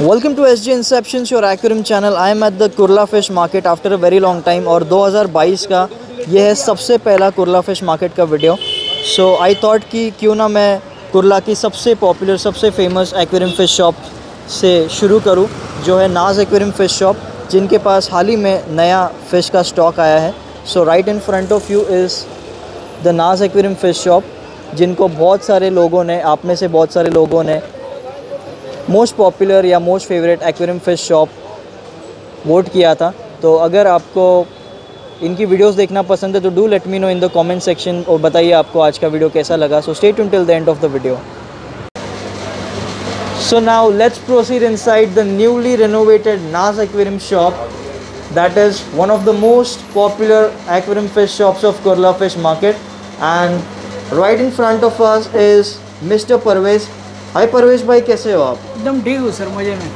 Welcome S G inception your aquarium channel I am at the Kurla fish market after a very long time और 2022 का यह है सबसे पहला Kurla fish market का वीडियो सो आई थॉट कि क्यों ना मैं कुरला की सबसे पॉपुलर सबसे फ़ेमस एक्वेरियम फ़िश शॉप से शुरू करूँ, जो है नाज एक्वेरियम फ़िश शॉप जिनके पास हाल ही में नया फ़िश का स्टॉक आया है. So right in front of you is the Naz aquarium fish shop जिनको बहुत सारे लोगों ने, आप में से बहुत सारे लोगों ने मोस्ट पॉपुलर या most favourite aquarium fish shop vote किया था। तो अगर आपको इनकी वीडियोस देखना पसंद है तो do let me know in the comment section और बताइए आपको आज का वीडियो कैसा लगा। So stay till the end of the video so now let's proceed inside the newly renovated Naz aquarium shop that is one of the most popular aquarium fish shops of Kurla fish market and right in front of us is mister Parvez hi Parvez भाई कैसे हो आप? एकदम ठीक हो sir मज़े में।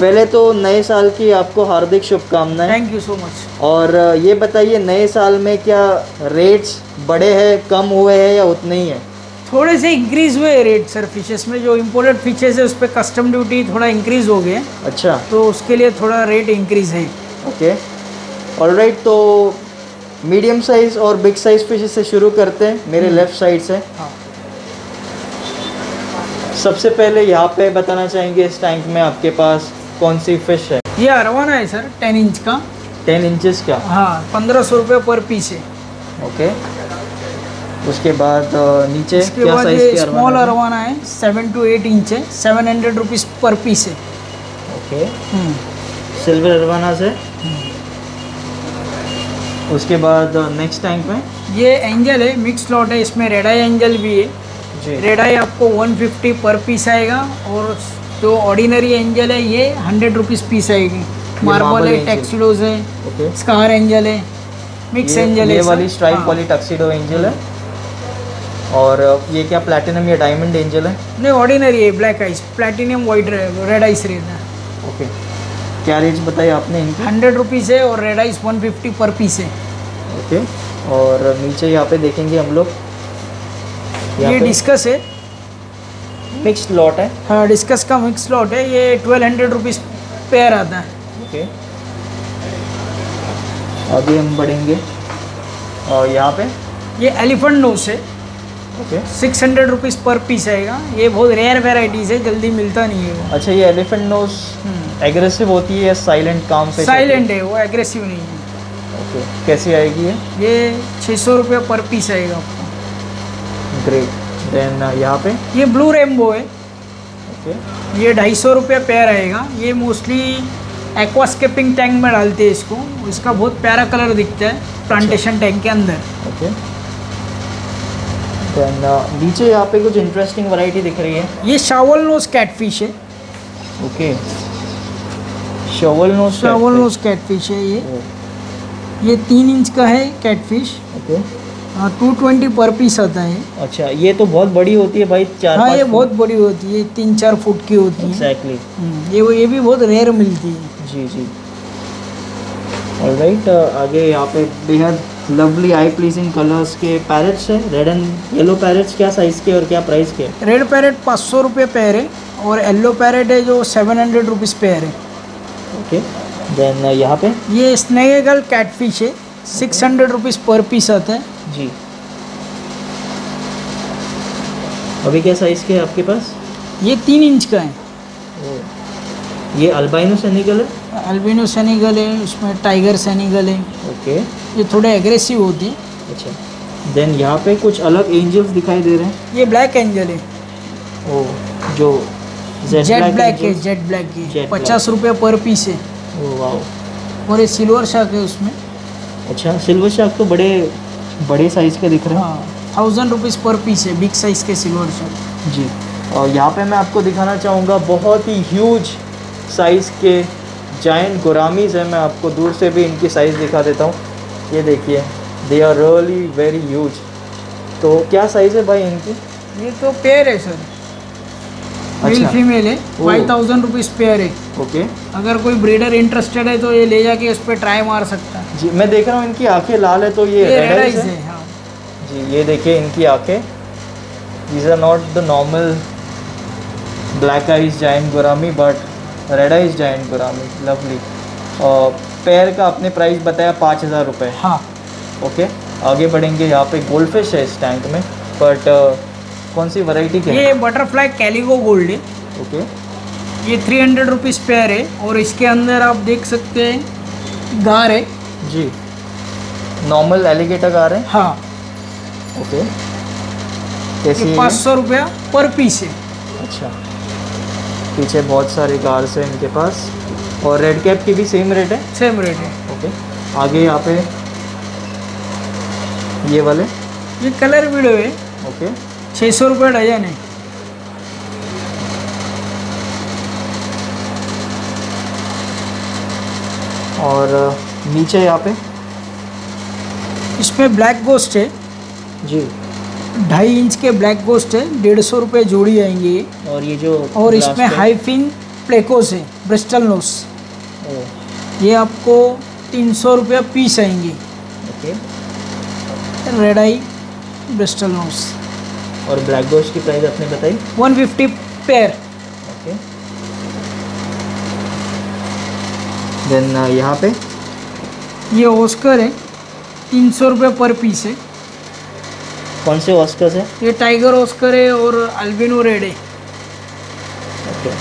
पहले तो नए साल की आपको हार्दिक शुभकामनाएँ। थैंक यू सो मच और ये बताइए नए साल में क्या रेट्स बढ़े हैं कम हुए हैं या उतने ही हैं? थोड़े से इंक्रीज हुए रेट सर फिशेस में। जो इम्पोर्टेड फिशेस है उस पर कस्टम ड्यूटी थोड़ा इंक्रीज हो गया। अच्छा। तो उसके लिए थोड़ा रेट इंक्रीज है। ओके ऑलराइट तो मीडियम साइज़ और बिग साइज़ फ़िश से शुरू करते हैं मेरे लेफ़्ट साइड से। हाँ। सबसे पहले यहाँ पे बताना चाहेंगे इस टैंक में आपके पास कौन सी फ़िश है? ये अरवाना है सर टेन इंच का। टेन इंचेस का? हाँ पंद्रह सौ रुपये पर पीस है। ओके उसके बाद नीचे इसके क्या बाद साइज़ ये स्मॉल अरवाना है? अरवाना है सेवन टू एट इंच है seven hundred rupees per piece है। ओके सिल्वर अरवाना से उसके बाद नेक्स्ट टैंक में? ये एंजल है मिक्स लॉट है इसमें रेड आई एंजल भी है। रेड आई आपको 150 पर पीस आएगा और जो ऑर्डिनरी एंजल है ये हंड्रेड रुपीज़ पीस आएगी। मार्बल है। टैक्सीडोज है स्कार एंजल है मिक्स एंजल ये है वाली सब। स्ट्राइप हाँ। वाली टक्सीडो एंजल है। और ये क्या प्लैटिनम या डायमंड एंजल है? नहीं ऑर्डिनरी है black eyes platinum white red eyes रहता है। ओके क्या रेंज बताई आपने इनकी? हंड्रेड रुपीज़ है और red eyes one fifty per piece है। ओके और नीचे यहाँ पे देखेंगे हम लोग। ये डिस्कस है। मिक्स्ड लॉट है। हाँ डिस्कस का मिक्स लॉट है। ये ट्वेल्व हंड्रेड रुपीज़ पेयर आता है। ओके आगे हम बढ़ेंगे। और यहाँ पे? ये एलिफेंट नोस है। Okay six hundred rupees per piece आएगा। ये बहुत रेयर वेराइटीज़ है। जल्दी मिलता नहीं है वो। अच्छा ये एलिफेंट नोस एग्रेसिव होती है या साइलेंट काम पे साइलेंट है? वो एग्रेसिव नहीं है। ओके कैसी आएगी ये? ये छः सौ रुपये पर पीस आएगा। ग्रेट देन यहाँ पे? ये ब्लू रेमबो है। Okay okay. ये ढाई सौ रुपये पेयर आएगा ये मोस्टली एक्वास्केपिंग टैंक में डालते हैं इसको। इसका बहुत प्यारा कलर दिखता है प्लांटेशन टैंक के अंदर। ओके देन नीचे यहाँ पे कुछ इंटरेस्टिंग वैरायटी दिख रही है। ये शावल नोज़ कैटफिश है। Okay shovel nose shovel nose catfish है ये। ये तीन इंच का है catfish okay two twenty per piece आता है। अच्छा ये तो बहुत बड़ी होती है भाई चार हाँ ये बहुत बड़ी होती है तीन चार फुट की होती है। एग्जैक्टली हम्म, ये वो ये भी बहुत रेयर मिलती है। जी जी। ऑलराइट आगे यहाँ पे बेहद लवली आई प्लीजिंग कलर्स के पैरेट्स है। रेड एंड येलो पैरेट्स क्या साइज़ के और क्या प्राइस के? रेड पैरेट पाँच सौ रुपये पेयर है और येलो पैरेट है जो सेवन हंड्रेड रुपीज़ पेयर है। ओके देन यहाँ पे? ये स्नेगल कैटफिश है six hundred rupees per piece आता है। जी। अभी क्या साइज़ के है आपके पास? ये तीन इंच का है। ये अल्बाइनो सेनिकल है? अल्बिनो सैनिगल है उसमें टाइगर सैनिकल है। ओके ये थोड़े एग्रेसिव होते। हैं अच्छा। देन यहाँ पे कुछ अलग एंजल्स दिखाई दे रहे हैं? ये ब्लैक एंजल है। ओ जो जेट ब्लैक है जेट ब्लैक है। पचास रुपये पर पीस है। ओ वाओ और ये सिल्वर शार्क है उसमें। अच्छा सिल्वर शार्क तो बड़े बड़े साइज़ के दिख रहे हैं। हाँ थाउज़ेंड रुपीज़ पर पीस है बिग साइज़ के सिल्वर से जी और यहाँ पे मैं आपको दिखाना चाहूँगा बहुत ही ह्यूज साइज़ के जाइंट गुरामीज़ है। मैं आपको दूर से भी इनकी साइज़ दिखा देता हूँ। ये देखिए they are really very huge तो क्या साइज़ है भाई इनकी? ये तो पेयर है सर मेल अच्छा। फीमेल है। फाइव थाउज़ेंड रुपीज़ पेयर है। ओके अगर कोई ब्रीडर इंटरेस्टेड है तो ये ले जाके उस पर ट्राई मार सकता है। जी मैं देख रहा हूँ इनकी आँखें लाल है तो ये ये रेड रेड आइज़ आइज़ है। है जी ये देखिए इनकी आँखें। These are not the normal black eyes giant gourami but red eyes giant gourami lovely pair का आपने प्राइस बताया पाँच हज़ार रुपये हाँ। ओके आगे बढ़ेंगे। यहाँ पे गोल्ड फ़िश है इस टैंक में बट कौन सी वैरायटी के ये बटरफ्लाई कैलिगो गोल्ड है। ओके ये थ्री हंड्रेड रुपीज़ पेयर है और इसके अंदर आप देख सकते हैं गार है। जी। नॉर्मल एलिगेटर गार है? हाँ। ओके कैसी? पाँच सौ रुपया पर पीस है। अच्छा। पीछे बहुत सारी कार्स हैं इनके पास। और रेड कैप की भी सेम रेट है? सेम रेट है। ओके आगे यहाँ पे ये वाले? ये कलर वीडियो है। ओके छः सौ रुपये डजन है और नीचे यहाँ पे? इसमें ब्लैक गोस्ट है। जी। ढाई इंच के ब्लैक गोस्ट है डेढ़ सौ रुपये जोड़ी आएँगे। ये और ये जो और इसमें हाईफिन प्लेकोस है ब्रिस्टल नोस। ये आपको तीन सौ रुपये पीस आएँगे। Okay. Red eye bristle nose. और ब्लैक गोस्ट की प्राइस आपने बताई? One fifty pair okay then यहाँ पे? ये ऑस्कर है. तीन सौ रुपये पर पीस है. कौन से ऑस्कर है? ये टाइगर ऑस्कर है और अल्बिनो रेड है. ओके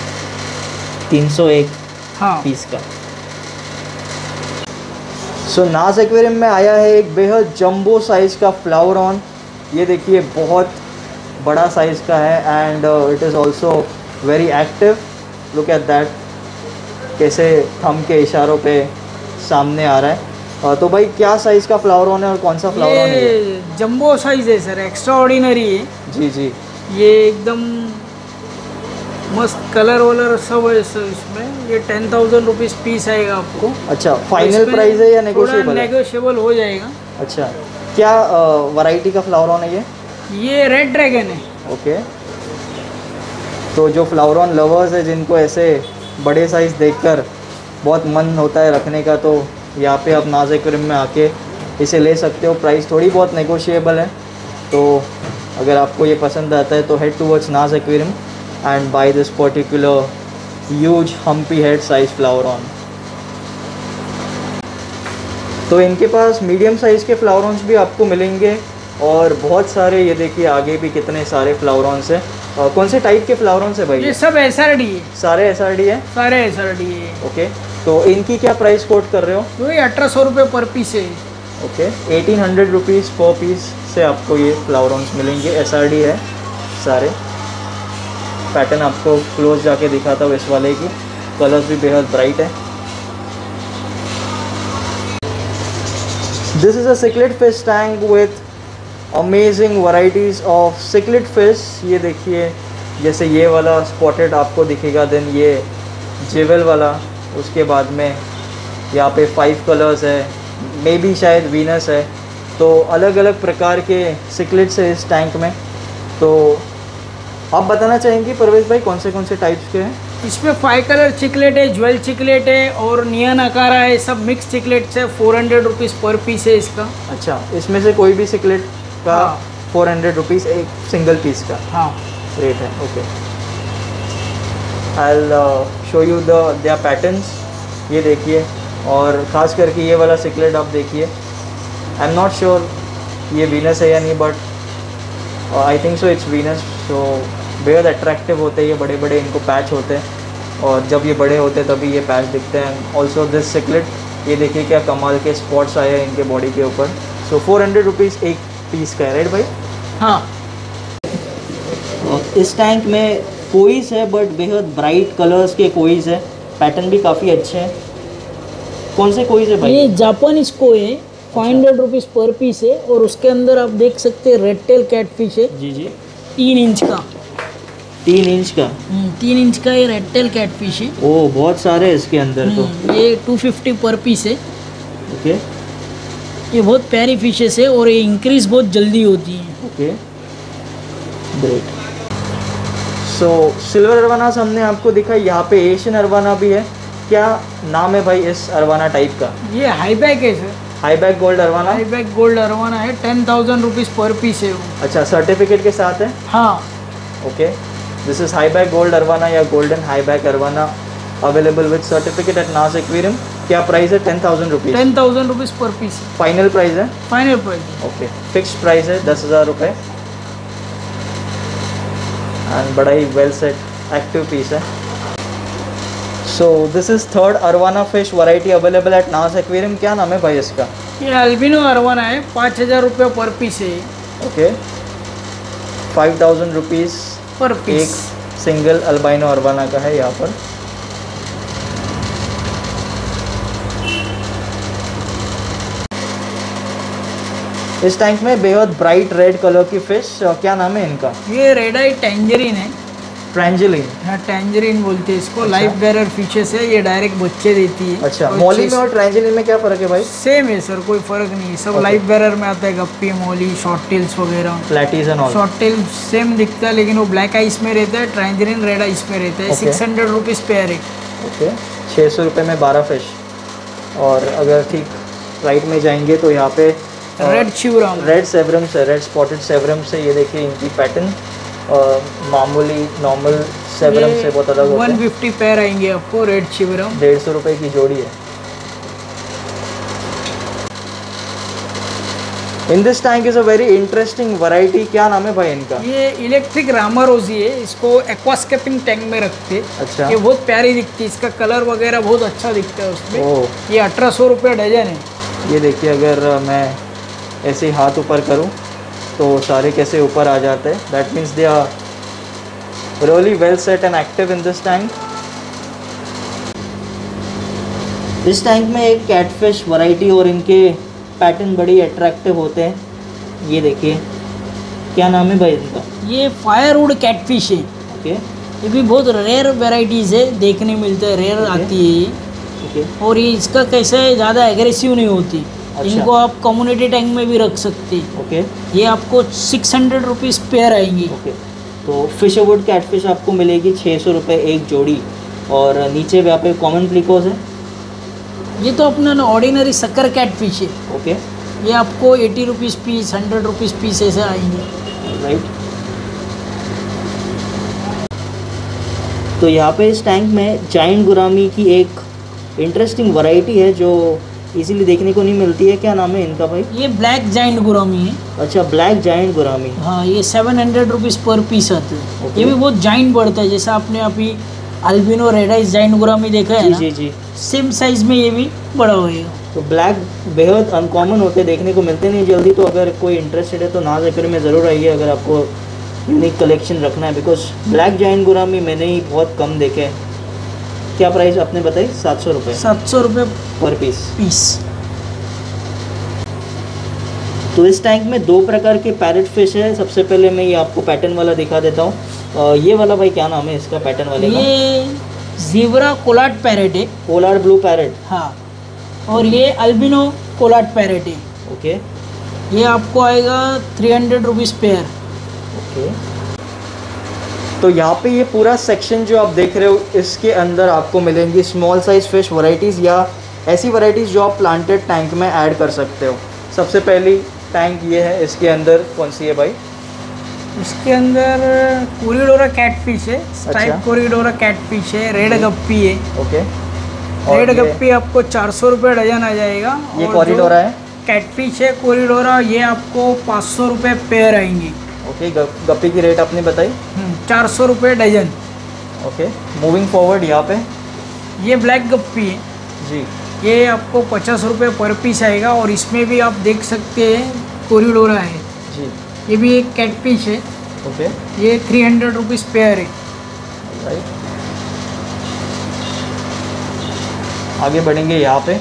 तीन सौ एक हाँ. पीस का. सो so, नाज एक्वेरियम में आया है एक बेहद जंबो साइज़ का फ्लावर ऑन ये देखिए बहुत बड़ा साइज़ का है and it is also very active look at that कैसे थम के इशारों पे सामने आ रहा है। Uh, तो भाई क्या साइज़ का फ्लावर ऑन है और कौन सा फ्लावर ऑन है जंबो साइज़ है सर एक्स्ट्रा ऑर्डिनरी है। जी जी। ये एकदम मस्त कलर वलर सब है सर इसमें। ये टेन थाउज़ेंड रुपीज़ पीस आएगा आपको। अच्छा फाइनल प्राइस है या नेगोशिएबल नेगोशिएबल हो? जाएगा। अच्छा क्या वैरायटी का फ्लावर ऑन है ये? ये रेड ड्रैगन है। ओके। तो जो फ्लावर ऑन लवर्स है, जिनको ऐसे बड़े साइज़ देखकर बहुत मन होता है रखने का तो यहाँ पे आप नाज एक्वेरियम में आके इसे ले सकते हो। प्राइस थोड़ी बहुत नेगोशिएबल है। तो अगर आपको ये पसंद आता है तो head to towards Naz aquarium and buy this particular huge humpy head size flowerhorn तो इनके पास मीडियम साइज़ के फ्लावर भी आपको मिलेंगे। और बहुत सारे ये देखिए आगे भी कितने सारे फ्लावर हैं। और कौन से टाइप के फ्लावर है भाई? ये सब एस आर डी सारे एस आर डी है? सारे एस आर डी है। ओके तो इनकी क्या प्राइस कोट कर रहे हो? तो ये अठारह सौ रुपये पर पीस है। Okay eighteen hundred rupees per piece से आपको ये फ्लावर मिलेंगे। एस आर डी है सारे। पैटर्न आपको क्लोज जाके दिखाता हूँ इस वाले की। कलर्स भी बेहद ब्राइट है। This is a cichlid fish tank with amazing varieties of cichlid fish ये देखिए जैसे ये वाला स्पॉटेड आपको दिखेगा देन ये जेवल वाला उसके बाद में यहाँ पे फाइव कलर्स है मे बी शायद वीनस है। तो अलग अलग प्रकार के सिकलेट्स है इस टैंक में। तो आप बताना चाहेंगे परवेश भाई कौन से कौन से टाइप्स के हैं? इसमें फाइव कलर चिकलेट है ज्वेल चिकलेट है और नियन अकारा है सब मिक्स चिकलेट्स है four hundred rupees per piece है इसका। अच्छा इसमें से कोई भी सिकलेट का हाँ। फोर हंड्रेड रुपीज़ एक सिंगल पीस का हाँ। रेट है okay I show you the दिया पैटर्न्स ये देखिए और ख़ास करके ये वाला सिकलेट आप देखिए. आई एम नॉट श्योर ये वीनस है या नहीं but I think so it's Venus so बेहद अट्रैक्टिव होते हैं ये बड़े बड़े इनको पैच होते हैं. और जब ये बड़े होते हैं तभी ये पैच दिखते हैं. ऑल्सो दिस सिकलेट ये देखिए क्या कमाल के स्पॉट्स आए हैं इनके बॉडी के ऊपर. सो फोर हंड्रेड रुपीज़ एक पीस का है राइट भाई? हाँ। इस टैंक में कोईस है बट बेहद ब्राइट कलर्स के कोईस है। पैटर्न भी काफ़ी अच्छे हैं। कौन से कोईस है भाई? ये जापान इसको है five hundred rupees per piece है और उसके अंदर आप देख सकते हैं रेड टेल कैटफिश है। जी जी। तीन इंच का। तीन इंच का? हम्म, तीन इंच का ये रेड टेल कैटफिश है। ओ बहुत सारे हैं इसके अंदर तो। हम्म, ये टू फिफ्टी पर पीस है। ओके ये बहुत प्यारी फिशेस है और ये इंक्रीज बहुत जल्दी होती है। Okay great so silver arowanas हमने आपको दिखा यहाँ पे एशियन अरवाना भी है। क्या नाम है भाई इस अरवाना टाइप का? ये हाई बैक है sir high back gold arowana high back gold arowana है ten thousand rupees per piece है वो। अच्छा सर्टिफिकेट के साथ है? हाँ। Okay this is high back gold arowana या golden high back arowana available with certificate at NAS aquarium क्या प्राइस है? Ten thousand rupees ten thousand rupees per piece final price है? Final price okay fix price है दस हज़ार रुपये and बड़ा ही वेल सेट एक्टिव पीस है. So this is third arowana fish variety available at NAS aquarium क्या नाम है भाई इसका? ये अल्बिनो अरवाना है पाँच हज़ार रुपये पर पीस है okay five thousand rupees per piece एक सिंगल अल्बाइनो अरवाना का है यहाँ पर. इस टैंक में बेहद ब्राइट रेड कलर की फ़िश क्या नाम है इनका? ये रेड आई टेंजरीन है। ट्रेंजलिन हाँ टेंजरीन बोलते हैं इसको। अच्छा। लाइफ बेरर फिशेस है ये डायरेक्ट बच्चे देती है। अच्छा मौली में और ट्रेंजलिन में क्या फ़र्क है भाई? सेम है सर कोई फ़र्क नहीं है। सब लाइफ बेरर में आता है गप्पी मोली शॉर्ट टेल्स वगैरह। Platies and all short tail same दिखता है लेकिन वो ब्लैक आइस में रहता है ट्रांजरीन रेड आइस में रहता है। सिक्स हंड्रेड रुपीज़ पेयर है। ओके छः सौ रुपये में बारह फ़िश और अगर ठीक राइट में जाएँगे तो यहाँ पे रेड शिवराम रेड सेवरम से रेड स्पॉटेड सेवरम से ये देखिए इनकी पैटर्न और मामूली नॉर्मल सेवरम से बहुत अलग वन फिफ्टी पेयर आएँगे आपको रेड शिवराम डेढ़ सौ रुपये की जोड़ी है। In this tank is a very interesting variety क्या नाम है भाई इनका? ये इलेक्ट्रिक रामारोजी है इसको एक्वास्केपिंग टैंक में रखते हैं। अच्छा। ये बहुत प्यारी दिखती है इसका कलर वगैरह बहुत अच्छा दिखता है उसमें। ये अठारह सौ रुपये डजन है। ये देखिए अगर मैं ऐसे ही हाथ ऊपर करूँ तो सारे कैसे ऊपर आ जाते हैं। That means they are really well set and active in this tank इस टैंक में एक कैटफिश वैरायटी और इनके पैटर्न बड़ी अट्रैक्टिव होते हैं। ये देखिए क्या नाम है भाई इनका? ये फायरवुड कैटफिश है। ओके। okay. ये भी बहुत रेयर वेराइटीज़ है देखने मिलते हैं रेयर Okay. आती है ये। ओके। और ये इसका कैसे ज़्यादा एग्रेसिव नहीं होती। अच्छा। इनको आप कम्युनिटी टैंक में भी रख सकते हैं। ओके। ये आपको सिक्स हंड्रेड रुपीज़ पेयर आएँगी। ओके। तो फ़िश वुड कैटफिश आपको मिलेगी छः सौ रुपये एक जोड़ी। और नीचे वहाँ पे कॉमन प्लिकोज है ये तो अपना ऑर्डिनरी शक्कर कैटफिश है। ओके। ये आपको eighty rupees piece hundred rupees piece ऐसे आएँगे। राइट तो यहाँ पे इस टैंक में जाइंट गुरामी की एक इंटरेस्टिंग वैरायटी है जो इजीली देखने को नहीं मिलती है। क्या नाम है इनका भाई? ये ब्लैक जाइंट गुरामी है। अच्छा ब्लैक जाइंट गुरामी हाँ ये seven hundred rupees per piece आते हैं। Okay. ये भी बहुत जाइंट बढ़ता है। जैसे आपने अभी अल्बिनो रेडाइज जाइंट गुरामी देखा है जी जी जी। सेम साइज़ में ये भी बड़ा होएगा तो ब्लैक बेहद अनकॉमन होते हैं देखने को मिलते नहीं जल्दी। तो अगर कोई इंटरेस्टेड है तो नाज एकड़ में ज़रूर आइए अगर आपको यूनिक कलेक्शन रखना है। बिकॉज़ ब्लैक जाइंट गुरामी मैंने ही बहुत कम देखे हैं। क्या प्राइस आपने बताई? सात सौ रुपये सात सौ रुपये पर पीस पीस तो इस टैंक में दो प्रकार के पैरेट फ़िश है। सबसे पहले मैं ये आपको पैटर्न वाला दिखा देता हूँ। ये वाला भाई क्या नाम है इसका पैटर्न वाले ये जीवरा कोलाट पैरेट है। पोलार ब्लू पैरेट हाँ। और ये अल्बिनो कोलाट पैरेट है। ओके ये आपको आएगा three hundred rupees pair okay तो यहाँ पे ये पूरा सेक्शन जो आप देख रहे हो इसके अंदर आपको मिलेंगी स्मॉल साइज़ फ़िश वैरायटीज़ या ऐसी वैरायटीज़ जो आप प्लांटेड टैंक में ऐड कर सकते हो। सबसे पहली टैंक ये है इसके अंदर कौन सी है भाई? इसके अंदर कोरिडोरा कैटफिश है। अच्छा। स्ट्राइप कोरिडोरा कैटफिश है रेड गप्पी है। ओके। रेड गप्पी आपको चार सौ रुपये डजन आ जाएगा। ये कॉरिडोरा है? कैटफिश है कोरिडोरा ये आपको पाँच सौ रुपये पेयर आएँगी। ओके गप्पी की रेट आपने बताई। चार सौ रुपये डजन। ओके मूविंग फॉरवर्ड यहाँ पे। ये ब्लैक गप्पी है। जी। ये आपको पचास रुपये पर पीस आएगा और इसमें भी आप देख सकते हैं कोरिडोरा है। जी। ये भी एक कैट पीस है। ओके ये थ्री हंड्रेड रुपीज़ पेयर है। राइट आगे बढ़ेंगे यहाँ पे।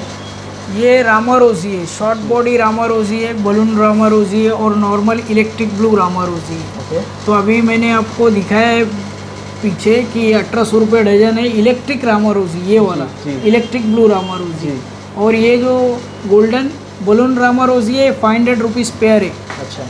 ये रामारोजी है शॉर्ट बॉडी रामारोजी है बलून रामारोजी है और नॉर्मल इलेक्ट्रिक ब्लू रामारोजी है। ओके तो अभी मैंने आपको दिखाया है पीछे कि अठारह सौ रुपये डजन है इलेक्ट्रिक रामारोजी ये वाला। Electric blue ramirezi. है और ये जो गोल्डन बलून रामारोजी है फाइव हंड्रेड रुपीज़ पेयर है। अच्छा।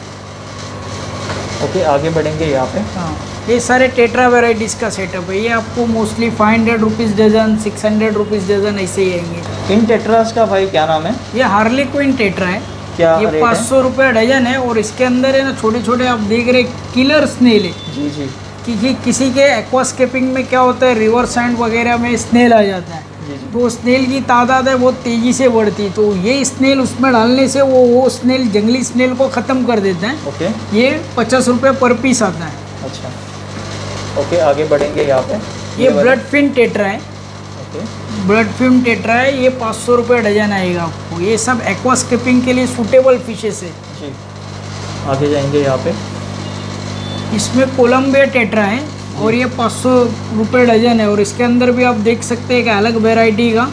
ओके आगे बढ़ेंगे यहाँ पे। हाँ ये सारे टेट्रा वेराइटीज़ का सेटअप है। ये आपको mostly five hundred rupees dozen six hundred rupees dozen ऐसे ही आएँगे। इन टेट्रास का भाई क्या नाम है? ये हार्ली क्विन टेट्रा है। क्या ये पाँच सौ रुपये डजन है और इसके अंदर है ना छोटे छोटे आप देख रहे किलर स्नेल है। जी जी। क्योंकि किसी के एक्वास्केपिंग में क्या होता है रिवर सैंड वगैरह में स्नेल आ जाता है। तो स्नेल की तादाद है बहुत तेज़ी से बढ़ती। है तो ये स्नेल उसमें डालने से वो वो स्नेल जंगली स्नेल को ख़त्म कर देता है। ओके। ये पचास रुपये पर पीस आता है। अच्छा। ओके आगे बढ़ेंगे यहाँ पे। ये ब्लड फिन टेट्रा है। ब्लड फ़िल्म टेट्रा है ये पाँच सौ रुपये डजन आएगा आपको। ये सब एक्वास्केपिंग के लिए सूटेबल फिशेस है। जी। आगे जाएँगे यहाँ पे। इसमें कोलम्बिया टेट्रा है। और ये पाँच सौ रुपये डजन है और इसके अंदर भी आप देख सकते हैं कि अलग वेराइटी का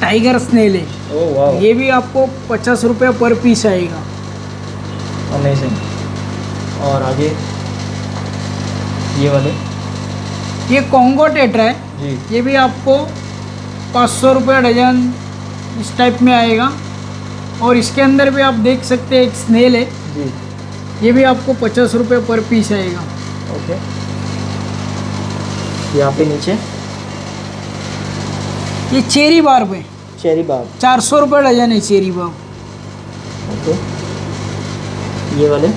टाइगर स्नेल है। ओह ये भी आपको पचास रुपये पर पीस आएगा। अमेजिंग और आगे? ये वाले? ये कॉन्गो टेट्रा है। जी। ये भी आपको पाँच सौ रुपये डजन इस टाइप में आएगा। और इसके अंदर भी आप देख सकते हैं एक स्नेल है। जी। ये भी आपको पचास रुपये पर पीस आएगा। ओके यहाँ पे नीचे। ये चेरी बार पे। चेरी बाग चार सौ रुपये डजन है चेरी बार। ओके। ये वाले।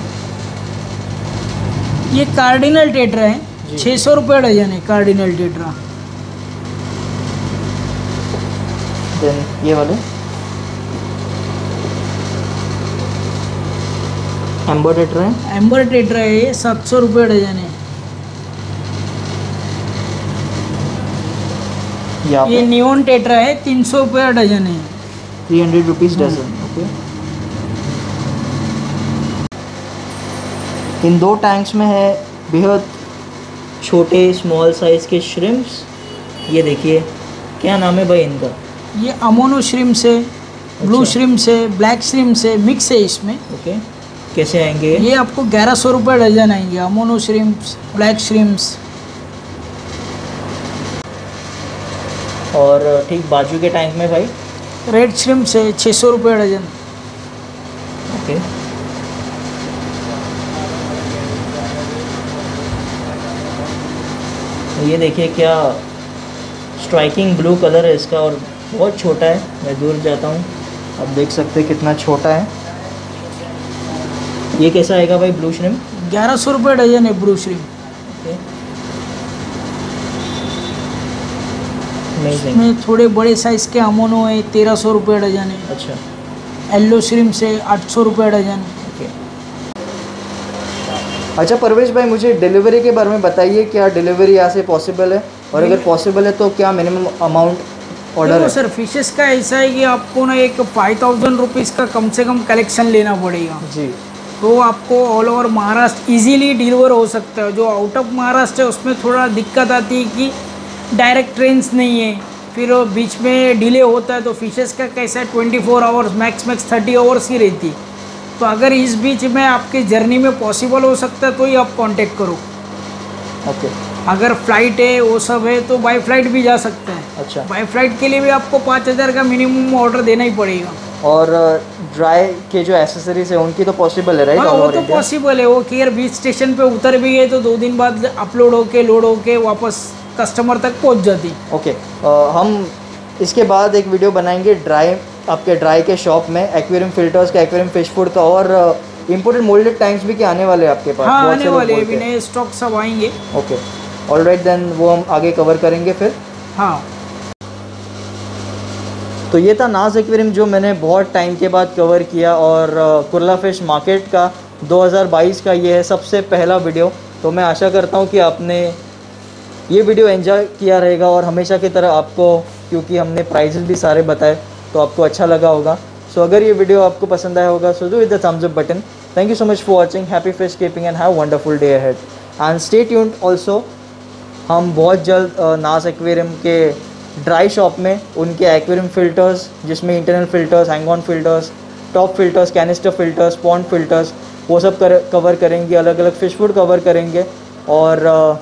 ये कार्डिनल टेटरा है। छः सौ रुपये डजन है कार्डिनल टेटरा। देन ये वाले। एम्बर टेट्रा है। एम्बर टेट्रा है ये सात सौ रुपये डजन है। यहाँ ये नियोन टेट्रा है तीन सौ रुपये डजन है। Three hundred rupees dozen okay इन दो टैंक्स में है बेहद छोटे स्मॉल साइज़ के श्रिम्प्स ये देखिए क्या नाम है भाई इनका? ये अमोनो श्रिम से ब्लू अच्छा। श्रिम से ब्लैक श्रिम से मिक्स है इसमें। ओके कैसे आएँगे? ये आपको ग्यारह सौ रुपये डजन आएँगे अमोनो श्रिम्स ब्लैक श्रिम्स और ठीक बाजू के टैंक में भाई? रेड श्रिम्स है छः सौ रुपये डजन। ओके ये देखिए क्या स्ट्राइकिंग ब्लू कलर है इसका और बहुत छोटा है। मैं दूर जाता हूँ। आप देख सकते हैं कितना छोटा है। ये कैसा आएगा भाई ब्लू श्रिम ग्यारह सौ रुपये डजन है ब्लू श्रिम अमेजिंग थोड़े बड़े साइज़ के अमोनो है तेरह सौ रुपये डजन है। अच्छा। येल्लो श्रिम से आठ सौ रुपये डजन। अच्छा परवेश भाई मुझे डिलीवरी के बारे में बताइए क्या डिलीवरी यहाँ से पॉसिबल है? और अगर पॉसिबल है तो क्या मिनिमम अमाउंट ऑर्डर है? सर फिशेस का ऐसा है कि आपको ना एक फाइव थाउज़ेंड रुपीज़ का कम से कम कलेक्शन लेना पड़ेगा। जी। तो आपको all over Maharashtra easily deliver हो सकता है। जो आउट ऑफ़ महाराष्ट्र है उसमें थोड़ा दिक्कत आती है कि डायरेक्ट ट्रेन्स नहीं है। फिर वो बीच में डिले होता है तो फिशेस का कैसा है? Twenty four hours max max thirty hours ही रहती। है तो अगर इस बीच में आपकी जर्नी में पॉसिबल हो सकता है तो ही आप कांटेक्ट करो। ओके अगर फ़्लाइट है वो सब है तो बाई फ़्लाइट भी जा सकता है। अच्छा। बाई फ़्लाइट के लिए भी आपको पाँच हज़ार का मिनिमम ऑर्डर देना ही पड़ेगा। और ड्राई के जो एसेसरीज है उनकी तो पॉसिबल है राइट हाँ वो तो पॉसिबल है। वो केयर बीच स्टेशन पे उतर भी गए तो दो दिन बाद अपलोड होके लोड होके वापस कस्टमर तक पहुँच जाती। ओके हम इसके बाद एक वीडियो बनाएँगे ड्राई आपके ड्राई के शॉप में एक्वेरियम फिल्टर्स का एक्वेरियम फ़िश फ़ूड का और इम्पोर्टेड मोल्डेड टैंक्स भी के आने वाले हैं आपके पास हाँ आने वाले अभी नए स्टॉक सब आएँगे। ओके ऑल राइट देन वो हम आगे कवर करेंगे फिर। हाँ। तो ये था नाज एक्वेरियम जो मैंने बहुत टाइम के बाद कवर किया और कुरला फ़िश मार्केट का 2022 का ये है सबसे पहला वीडियो तो मैं आशा करता हूँ कि आपने ये वीडियो एंजॉय किया रहेगा और हमेशा की तरह आपको क्योंकि हमने प्राइजेस भी सारे बताए तो आपको अच्छा लगा होगा। सो so, अगर ये वीडियो आपको पसंद आया होगा so do with the thumbs up button thank you so much for watching happy fish keeping and have wonderful day ahead and stay tuned also हम बहुत जल्द नास एक्वेरियम के ड्राई शॉप में उनके एक्वेरियम फ़िल्टर्स जिसमें internal filters hang on filters top filters canister filters pond filters वो सब कर कवर करेंगे अलग अलग फ़िश फ़ूड कवर करेंगे। और अ,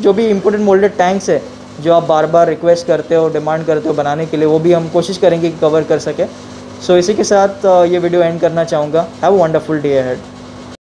जो भी इम्पोर्टेंट मोल्डेड टैंक्स है जो आप बार बार रिक्वेस्ट करते हो डिमांड करते हो बनाने के लिए वो भी हम कोशिश करेंगे कि कवर कर सकें। सो so, इसी के साथ ये वीडियो एंड करना चाहूँगा। Have wonderful day ahead